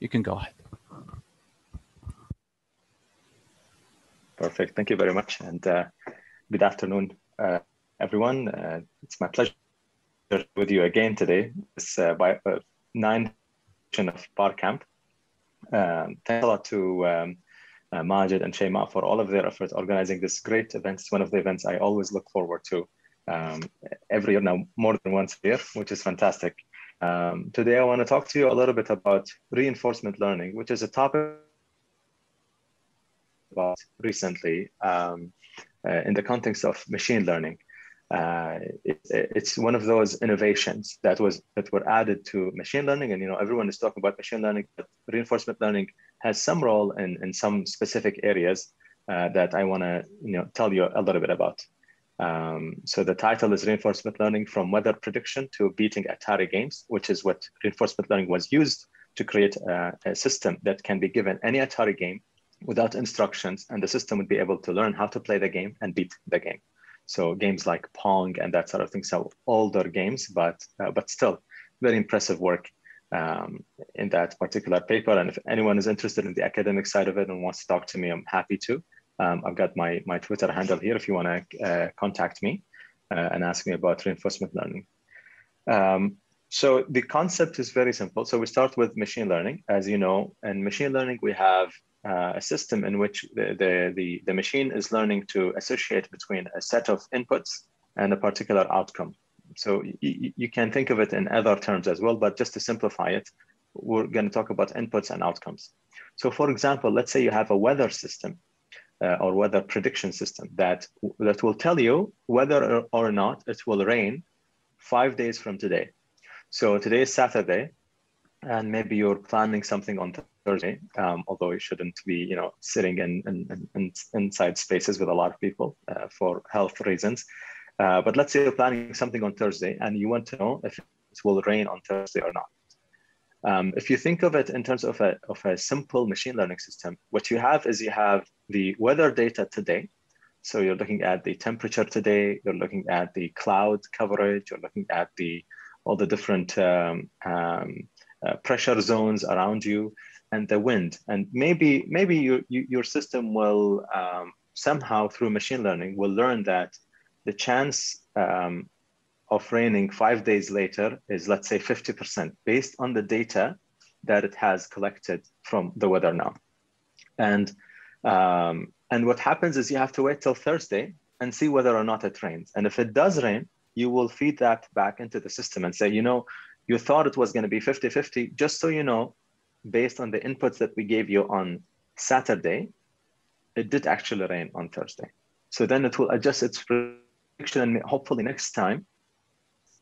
you can go ahead. Perfect. Thank you very much. And uh, good afternoon, uh, everyone. Uh, it's my pleasure with you again today. This uh, by uh, nine of BarCamp. Um, thanks a lot to um, uh, Majid and Shema for all of their efforts organizing this great event. It's one of the events I always look forward to um, every year now, more than once a year, which is fantastic. Um, today, I want to talk to you a little bit about reinforcement learning, which is a topic about recently um, uh, in the context of machine learning. Uh, it, it's one of those innovations that was that were added to machine learning, and you know everyone is talking about machine learning, but reinforcement learning has some role in, in some specific areas uh, that I want to you know tell you a little bit about. Um, so the title is reinforcement learning from weather prediction to beating Atari games, which is what reinforcement learning was used to create a, a system that can be given any Atari game without instructions, and the system would be able to learn how to play the game and beat the game. So games like Pong and that sort of thing, so older games, but uh, but still very impressive work um, in that particular paper. And if anyone is interested in the academic side of it and wants to talk to me, I'm happy to. Um, I've got my my Twitter handle here if you want to uh, contact me uh, and ask me about reinforcement learning. Um, so the concept is very simple. So we start with machine learning. As you know, in machine learning, we have uh, a system in which the, the, the, the, machine is learning to associate between a set of inputs and a particular outcome. So you can think of it in other terms as well, but just to simplify it, we're going to talk about inputs and outcomes. So for example, let's say you have a weather system uh, or weather prediction system that, that will tell you whether or not it will rain five days from today. So today is Saturday, and maybe you're planning something on Thursday, um, although you shouldn't be, you know, sitting in, in, in inside spaces with a lot of people uh, for health reasons. Uh, but let's say you're planning something on Thursday and you want to know if it will rain on Thursday or not. Um, if you think of it in terms of a, of a simple machine learning system, what you have is you have the weather data today. So you're looking at the temperature today, you're looking at the cloud coverage, you're looking at the all the different um, um, uh, pressure zones around you and the wind. And maybe, maybe your, your system will um, somehow through machine learning will learn that the chance um, of raining five days later is let's say 50% based on the data that it has collected from the weather now. And, um, and what happens is you have to wait till Thursday and see whether or not it rains. And if it does rain, you will feed that back into the system and say, you know, you thought it was going to be 50 50. Just so you know, based on the inputs that we gave you on Saturday, it did actually rain on Thursday. So then it will adjust its prediction and hopefully next time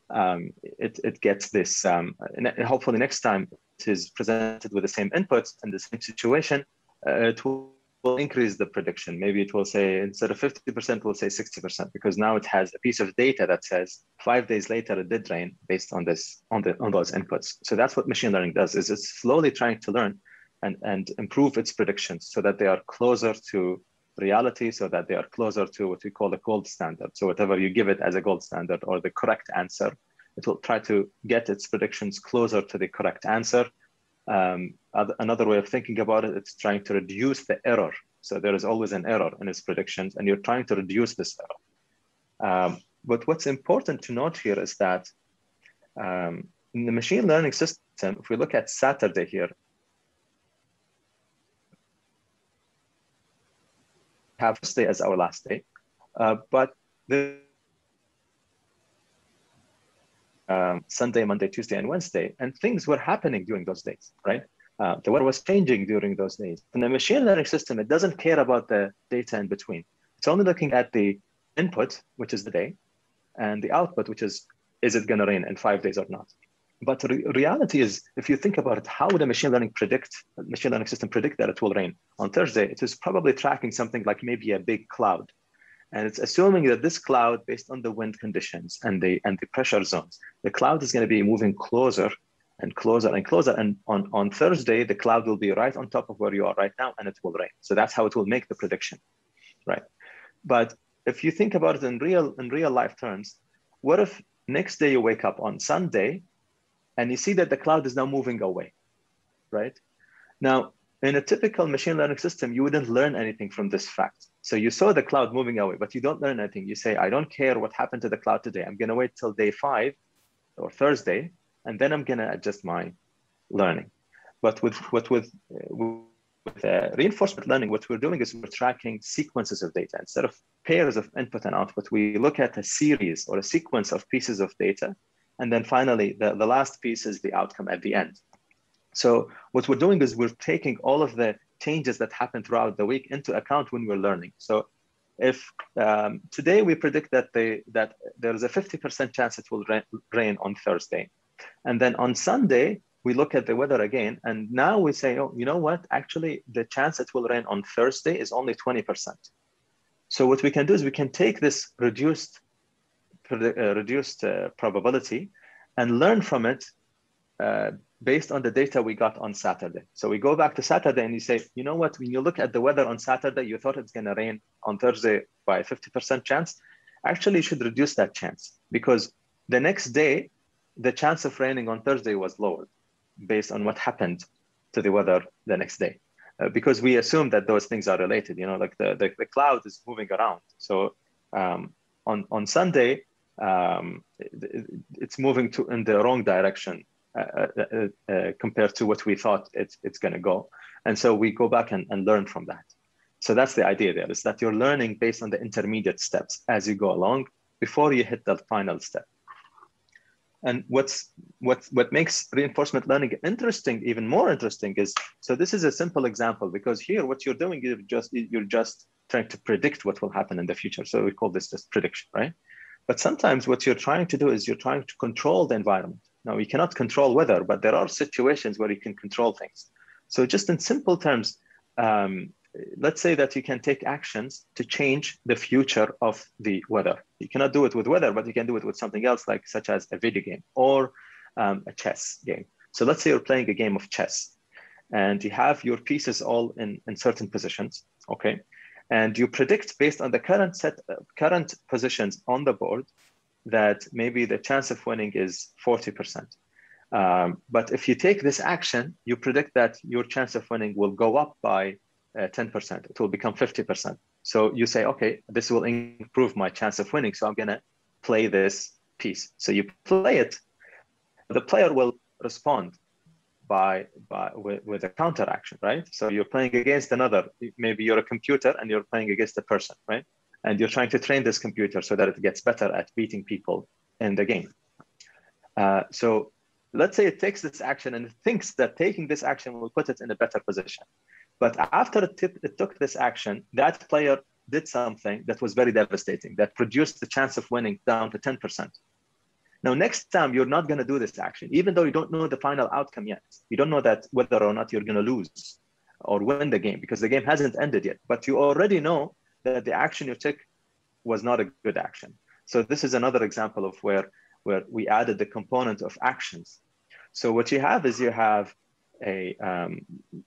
um, it, it gets this, um, and hopefully next time it is presented with the same inputs and the same situation, uh, it will will increase the prediction. Maybe it will say instead of 50%, we'll say 60% because now it has a piece of data that says five days later it did rain based on this on the on those inputs. So that's what machine learning does is it's slowly trying to learn and, and improve its predictions so that they are closer to reality, so that they are closer to what we call the gold standard. So whatever you give it as a gold standard or the correct answer, it will try to get its predictions closer to the correct answer um, another way of thinking about it, it's trying to reduce the error. So there is always an error in its predictions, and you're trying to reduce this error. Um, but what's important to note here is that um, in the machine learning system, if we look at Saturday here, have stay as our last day, uh, but the um, Sunday, Monday, Tuesday, and Wednesday, and things were happening during those days, right? Uh, the weather was changing during those days. And the machine learning system, it doesn't care about the data in between. It's only looking at the input, which is the day, and the output, which is, is it going to rain in five days or not? But the re reality is, if you think about it, how would a machine learning predict, machine learning system predict that it will rain on Thursday? It is probably tracking something like maybe a big cloud and it's assuming that this cloud, based on the wind conditions and the, and the pressure zones, the cloud is going to be moving closer and closer and closer. And on, on Thursday, the cloud will be right on top of where you are right now and it will rain. So that's how it will make the prediction, right? But if you think about it in real, in real life terms, what if next day you wake up on Sunday and you see that the cloud is now moving away, right? Now, in a typical machine learning system, you wouldn't learn anything from this fact. So you saw the cloud moving away, but you don't learn anything. You say, I don't care what happened to the cloud today. I'm going to wait till day five or Thursday, and then I'm going to adjust my learning. But with what with, with uh, reinforcement learning, what we're doing is we're tracking sequences of data instead of pairs of input and output. We look at a series or a sequence of pieces of data, and then finally, the, the last piece is the outcome at the end. So what we're doing is we're taking all of the changes that happen throughout the week into account when we're learning. So if um, today we predict that they that there's a 50% chance it will rain, on Thursday, and then on Sunday we look at the weather again, and now we say, oh, you know what? Actually, the chance it will rain on Thursday is only 20%. So what we can do is we can take this reduced reduced uh, probability and learn from it uh, based on the data we got on Saturday. So we go back to Saturday and you say, you know what, when you look at the weather on Saturday, you thought it's gonna rain on Thursday by 50% chance. Actually, you should reduce that chance because the next day, the chance of raining on Thursday was lowered based on what happened to the weather the next day. Uh, because we assume that those things are related, you know, like the, the, the cloud is moving around. So um, on, on Sunday, um, it, it's moving to in the wrong direction uh, uh, uh, compared to what we thought it's, it's going to go. And so we go back and, and learn from that. So that's the idea there is that you're learning based on the intermediate steps as you go along before you hit the final step. And what's what what makes reinforcement learning interesting, even more interesting, is so this is a simple example because here what you're doing is just you're just trying to predict what will happen in the future. So we call this just prediction, right? But sometimes what you're trying to do is you're trying to control the environment. Now, you cannot control weather, but there are situations where you can control things. So, just in simple terms, um, let's say that you can take actions to change the future of the weather. You cannot do it with weather, but you can do it with something else, like such as a video game or um, a chess game. So, let's say you're playing a game of chess and you have your pieces all in, in certain positions, okay? And you predict based on the current set, uh, current positions on the board that maybe the chance of winning is 40%. Um, but if you take this action, you predict that your chance of winning will go up by uh, 10%. It will become 50%. So you say, okay, this will improve my chance of winning. So I'm going to play this piece. So you play it. The player will respond by, by with, with a counteraction, right? So you're playing against another. Maybe you're a computer and you're playing against a person, right? and you're trying to train this computer so that it gets better at beating people in the game. Uh, so let's say it takes this action and it thinks that taking this action will put it in a better position. But after it, t- it took this action, that player did something that was very devastating, that produced the chance of winning down to 10%. Now, next time, you're not going to do this action, even though you don't know the final outcome yet. You don't know that whether or not you're going to lose or win the game because the game hasn't ended yet. But you already know that the action you took was not a good action. So this is another example of where, where we added the component of actions. So what you have is you have a um,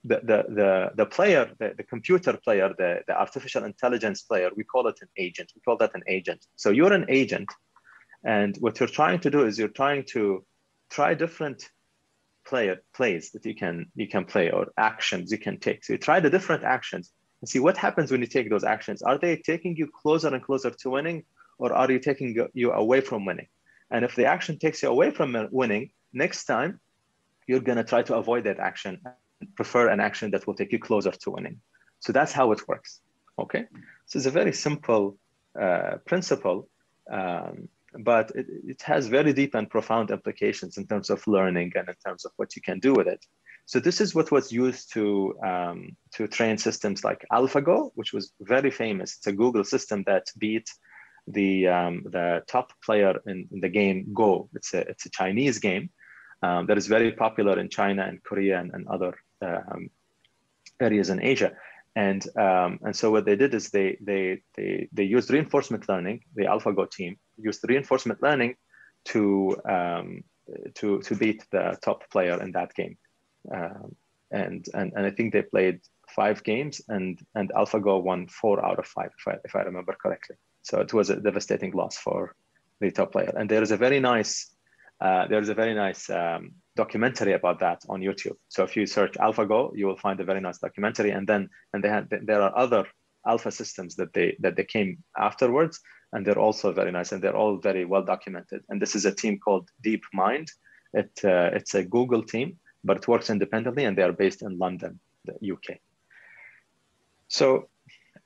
the, the, the, the player, the, the computer player, the, the artificial intelligence player, we call it an agent. We call that an agent. So you're an agent. And what you're trying to do is you're trying to try different player plays that you can you can play or actions you can take. So you try the different actions and see what happens when you take those actions. Are they taking you closer and closer to winning, or are you taking you away from winning? And if the action takes you away from winning, next time you're to try to avoid that action, and prefer an action that will take you closer to winning. So that's how it works. Okay. So it's a very simple uh, principle, um, but it, it has very deep and profound implications in terms of learning and in terms of what you can do with it. So this is what was used to, um, to train systems like AlphaGo, which was very famous. It's a Google system that beat the, um, the top player in, in, the game Go. It's a, it's a Chinese game um, that is very popular in China and Korea and, and other um, areas in Asia. And, um, and so what they did is they, they, they, they used reinforcement learning, the AlphaGo team used reinforcement learning to, um, to, to beat the top player in that game. Um, and, and, and I think they played five games and, and AlphaGo won four out of five, if I, if I remember correctly. So it was a devastating loss for the top player. And there is a very nice, uh, there is a very nice um, documentary about that on YouTube. So if you search AlphaGo, you will find a very nice documentary. And then and they had there are other alpha systems that they that they came afterwards, and they're also very nice and they're all very well documented. And this is a team called DeepMind. It uh, it's a Google team, but it works independently, and they are based in London, the UK. So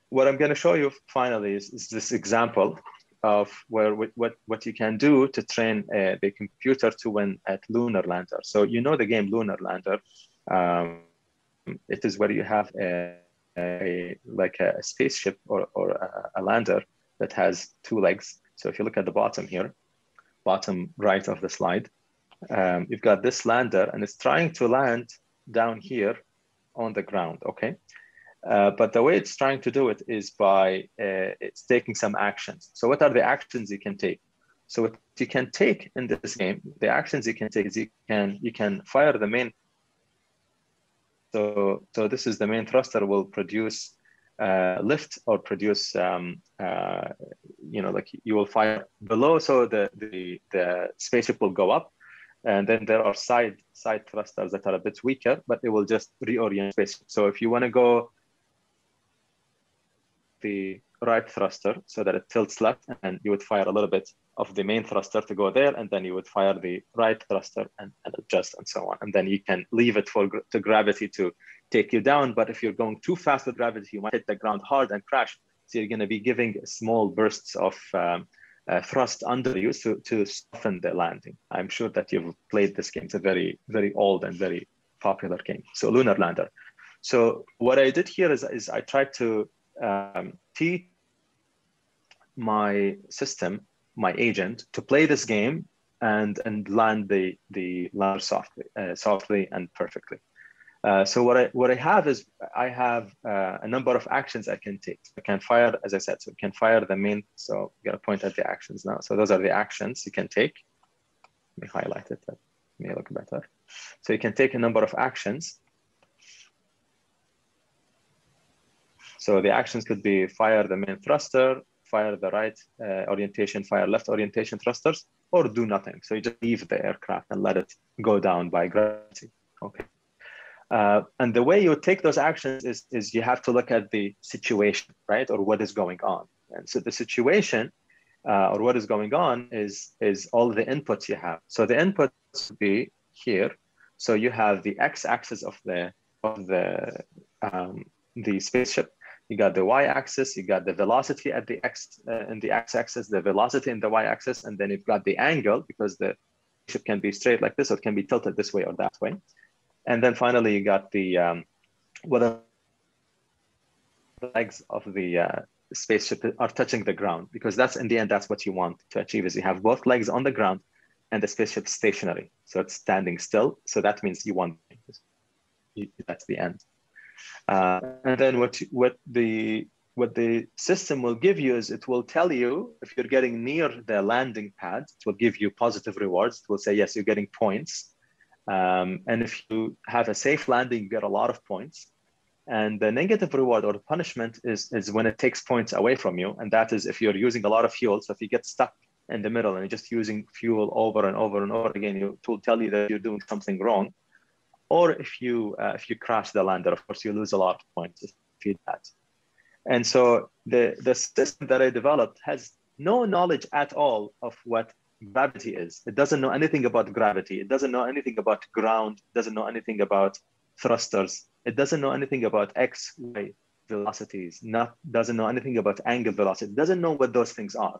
what I'm going to show you finally is, is this example of where what what you can do to train uh, the computer to win at lunar lander. So you know the game lunar lander. Um, it is where you have a, a like a, spaceship or, or a, a, lander that has two legs. So if you look at the bottom here, bottom right of the slide, um, you've got this lander and it's trying to land down here on the ground. Okay. Uh, but the way it's trying to do it is by uh, it's taking some actions. So what are the actions you can take? So what you can take in this game, the actions you can take is you can you can fire the main. So so this is the main thruster will produce uh, lift or produce um, uh, you know like you will fire below so the the the spaceship will go up and then there are side side thrusters that are a bit weaker but they will just reorient space so if you want to go the right thruster so that it tilts left and you would fire a little bit of the main thruster to go there and then you would fire the right thruster and, and adjust and so on. And then you can leave it for to gravity to take you down but if you're going too fast with gravity you might hit the ground hard and crash. So you're going to be giving small bursts of um, uh, thrust under you to, to soften the landing. I'm sure that you've played this game. It's a very very old and very popular game. So lunar lander. So what i did here is, is i tried to um, teach my system, my agent, to play this game and and land the the lander softly, uh, softly and perfectly. Uh, so what I what I have is I have uh, a number of actions I can take. I can fire, as I said, so I can fire the main. So I'm gonna point at the actions now. So those are the actions you can take. Let me highlight it. That may look better. So you can take a number of actions So the actions could be fire the main thruster, fire the right uh, orientation, fire left orientation thrusters, or do nothing. So you just leave the aircraft and let it go down by gravity. Okay. Uh, and the way you take those actions is, is you have to look at the situation, right? Or what is going on. And so the situation uh, or what is going on is, is all the inputs you have. So the inputs would be here. So you have the x-axis of the, of the, um, the spaceship you got the y-axis, you got the velocity at the x uh, in the x-axis, the velocity in the y-axis, and then you've got the angle because the ship can be straight like this, or it can be tilted this way or that way. And then finally, you got the um, whether legs of the uh, spaceship are touching the ground because that's in the end that's what you want to achieve is you have both legs on the ground and the spaceship stationary, so it's standing still. So that means you want that's the end. Uh, and then what what the what the system will give you is it will tell you if you're getting near the landing pad, it will give you positive rewards. It will say yes, you're getting points. Um, and if you have a safe landing, you get a lot of points. And the negative reward or the punishment is, is when it takes points away from you. And that is if you're using a lot of fuel. So if you get stuck in the middle and you're just using fuel over and over and over again, it will tell you that you're doing something wrong. Or if you uh, if you crash the lander, of course, you lose a lot of points if you do that. And so the, the system that I developed has no knowledge at all of what gravity is. It doesn't know anything about gravity. It doesn't know anything about ground. It doesn't know anything about thrusters. It doesn't know anything about X, Y velocities. Not doesn't know anything about angle velocity. It doesn't know what those things are.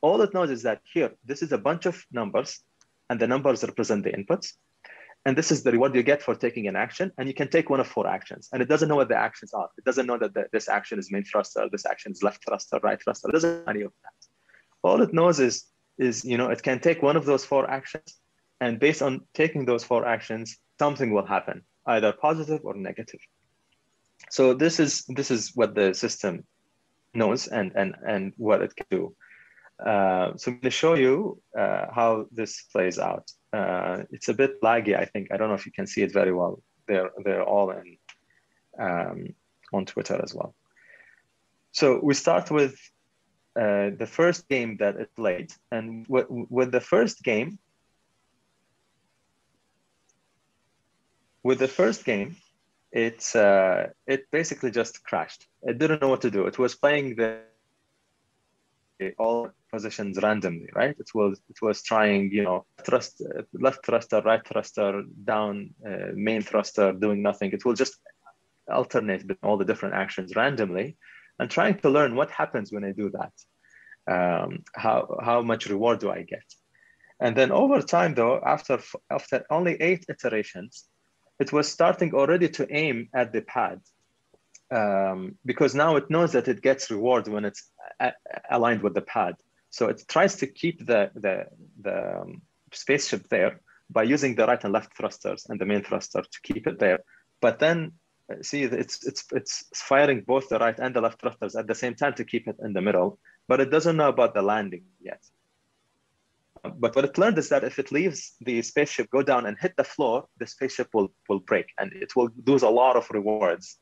All it knows is that here, this is a bunch of numbers, and the numbers represent the inputs. And this is the reward you get for taking an action. And you can take one of four actions. And it doesn't know what the actions are. It doesn't know that the, this action is main thruster, this action is left thruster, right thruster. It doesn't know any of that. All it knows is, is you know, it can take one of those four actions. And based on taking those four actions, something will happen, either positive or negative. So this is this is what the system knows and and and what it can do. Uh, so I'm going to show you uh, how this plays out. Uh, it's a bit laggy, I think. I don't know if you can see it very well. They're, they're all in um, on Twitter as well. So we start with uh, the first game that it played. And with the first game, with the first game, it uh, it basically just crashed. It didn't know what to do. It was playing the all positions randomly, right? It was it was trying, you know, thrust, left thruster, right thruster, down, uh, main thruster, doing nothing. It will just alternate between all the different actions randomly, and trying to learn what happens when I do that. Um, how how much reward do I get? And then over time, though, after after only eight iterations, it was starting already to aim at the pad um, because now it knows that it gets reward when it's aligned with the pad. So it tries to keep the, the, the um, spaceship there by using the right and left thrusters and the main thruster to keep it there. But then uh, see, it's, it's, it's firing both the right and the left thrusters at the same time to keep it in the middle, but it doesn't know about the landing yet. But what it learned is that if it leaves the spaceship go down and hit the floor, the spaceship will, will break and it will lose a lot of rewards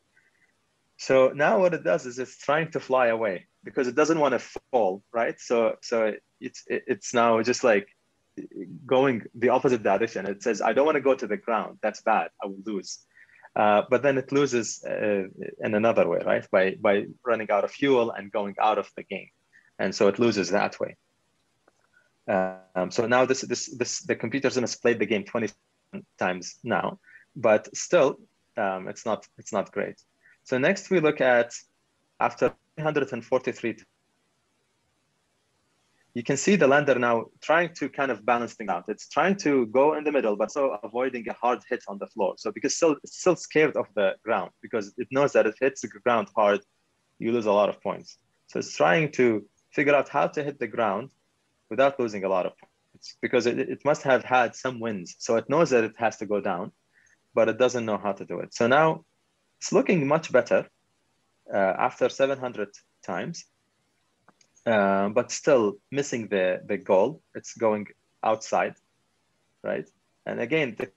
so now what it does is it's trying to fly away because it doesn't want to fall, right? So so it's it's now just like going the opposite direction. It says, I don't want to go to the ground. That's bad. I will lose. Uh, but then it loses uh, in another way, right? By by running out of fuel and going out of the game, and so it loses that way. Um, so now this this this the computer's gonna play the game 20 times now, but still um, it's not it's not great. So next we look at after 143, you can see the lander now trying to kind of balance things out. It's trying to go in the middle, but so avoiding a hard hit on the floor. So because still, it's still scared of the ground because it knows that if it hits the ground hard, you lose a lot of points. So it's trying to figure out how to hit the ground without losing a lot of points because it, it must have had some wins. So it knows that it has to go down, but it doesn't know how to do it. So now it's looking much better uh, after 700 times, uh, but still missing the, the goal. It's going outside, right? And again, it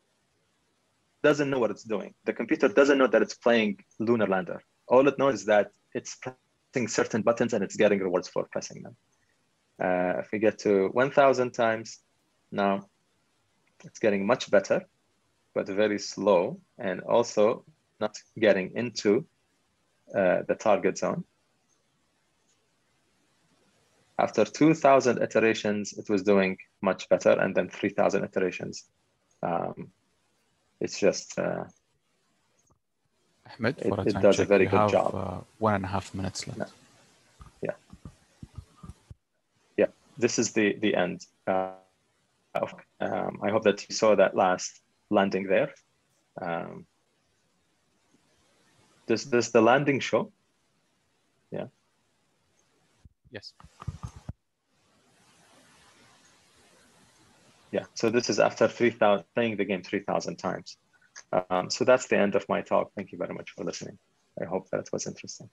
doesn't know what it's doing. The computer doesn't know that it's playing Lunar Lander. All it knows is that it's pressing certain buttons and it's getting rewards for pressing them. Uh, if we get to 1000 times, now it's getting much better, but very slow. And also not getting into uh, the target zone. After 2,000 iterations, it was doing much better. And then 3,000 iterations, um, it's just. Uh, Ahmad, it, it does check, a very good have, job. Uh, one and a half minutes left. Yeah. Yeah. This is the, the end. Uh, of, um, I hope that you saw that last landing there. Um, does does the landing show? Yeah. Yes. Yeah. So this is after three thousand playing the game three thousand times. Um, so that's the end of my talk. Thank you very much for listening. I hope that was interesting.